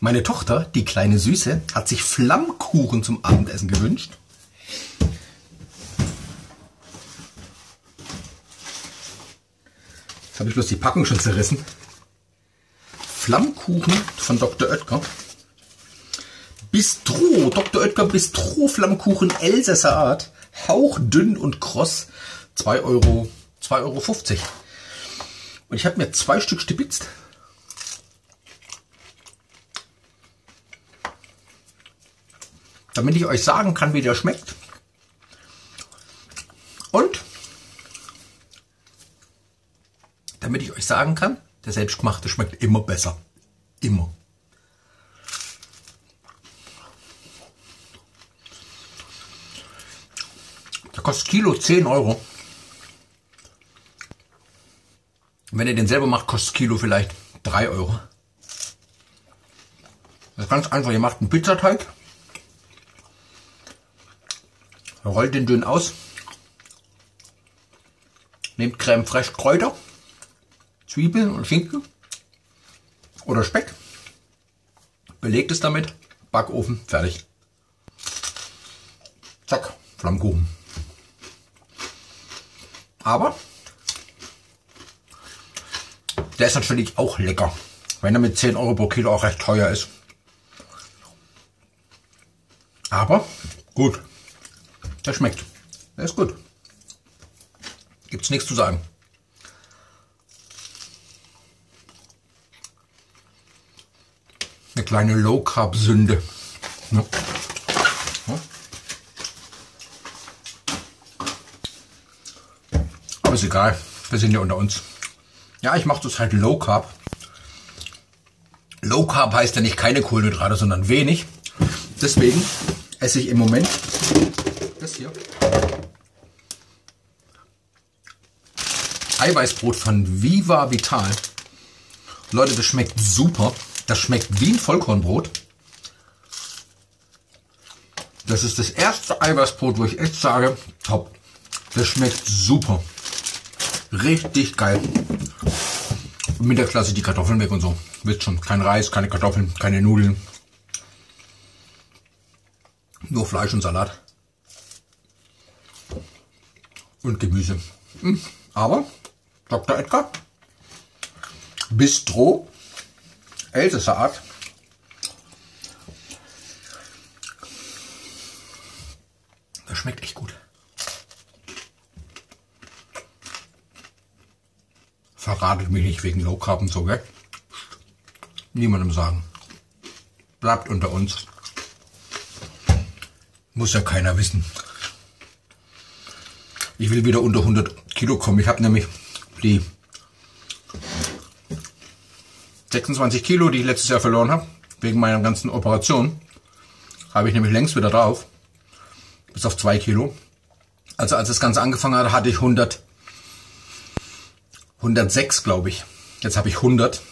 Meine Tochter, die kleine Süße, hat sich Flammkuchen zum Abendessen gewünscht. Jetzt habe ich bloß die Packung schon zerrissen. Flammkuchen von Dr. Oetker. Bistro, Dr. Oetker Bistro Flammkuchen Elsässer Art. Hauchdünn und kross. 2 Euro, 2,50 Euro. Und ich habe mir zwei Stück stibitzt. Damit ich euch sagen kann, wie der schmeckt. Und damit ich euch sagen kann, der selbstgemachte schmeckt immer besser. Immer. Der kostet Kilo 10 Euro. Wenn ihr den selber macht, kostet Kilo vielleicht 3 Euro. Das ist ganz einfach. Ihr macht einen Pizzateig Rollt den dünn aus. Nehmt Creme fraiche Kräuter, Zwiebeln und Schinken oder Speck. Belegt es damit, Backofen, fertig. Zack, Flammkuchen. Aber der ist natürlich auch lecker, wenn er mit 10 Euro pro Kilo auch recht teuer ist. Aber gut. Der schmeckt. Der ist gut. Gibt's nichts zu sagen. Eine kleine Low Carb Sünde. Ja. Aber ist egal. Wir sind ja unter uns. Ja, ich mache das halt Low Carb. Low Carb heißt ja nicht keine Kohlenhydrate, sondern wenig. Deswegen esse ich im Moment das hier. Eiweißbrot von Viva Vital. Leute, das schmeckt super. Das schmeckt wie ein Vollkornbrot. Das ist das erste Eiweißbrot, wo ich echt sage, top. Das schmeckt super. Richtig geil. mit der Klasse die Kartoffeln weg und so. Wisst schon, kein Reis, keine Kartoffeln, keine Nudeln. Nur Fleisch und Salat und Gemüse. Aber Dr. Edgar, Bistro, Elsässer Art, das schmeckt echt gut. Verratet mich nicht wegen Low Carb und so, gell? Niemandem sagen. Bleibt unter uns. Muss ja keiner wissen. Ich will wieder unter 100 Kilo kommen. Ich habe nämlich die 26 Kilo, die ich letztes Jahr verloren habe, wegen meiner ganzen Operation, habe ich nämlich längst wieder drauf. Bis auf 2 Kilo. Also als das Ganze angefangen hat, hatte ich 100, 106, glaube ich. Jetzt habe ich 100.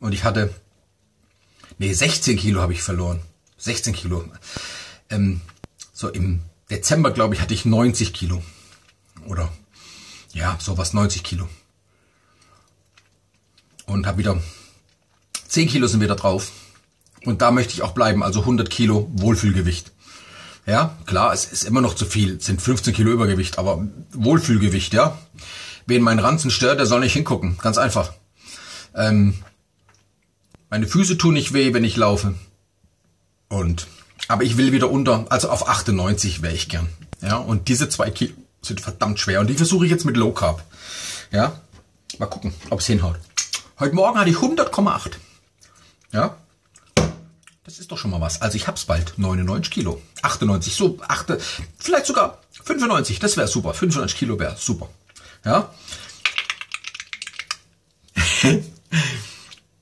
Und ich hatte, nee, 16 Kilo habe ich verloren. 16 Kilo. Ähm, so im Dezember, glaube ich, hatte ich 90 Kilo. Oder ja, sowas 90 Kilo. Und habe wieder 10 Kilo sind wieder drauf. Und da möchte ich auch bleiben, also 100 Kilo Wohlfühlgewicht. Ja, klar, es ist immer noch zu viel, es sind 15 Kilo Übergewicht, aber Wohlfühlgewicht, ja. Wen mein Ranzen stört, der soll nicht hingucken, ganz einfach. Ähm, meine Füße tun nicht weh, wenn ich laufe. Und aber ich will wieder unter, also auf 98 wäre ich gern. Ja, und diese zwei Kilo sind verdammt schwer. Und die versuche ich jetzt mit Low Carb. Ja, mal gucken, ob es hinhaut. Heute Morgen hatte ich 100,8. Ja, das ist doch schon mal was. Also ich hab's bald. 99 Kilo. 98, so, 8, vielleicht sogar 95. Das wäre super. 95 Kilo wäre super. Ja.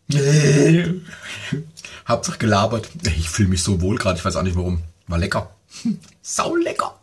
Hauptsache gelabert. Ich fühle mich so wohl gerade, ich weiß auch nicht warum. War lecker. Sau lecker.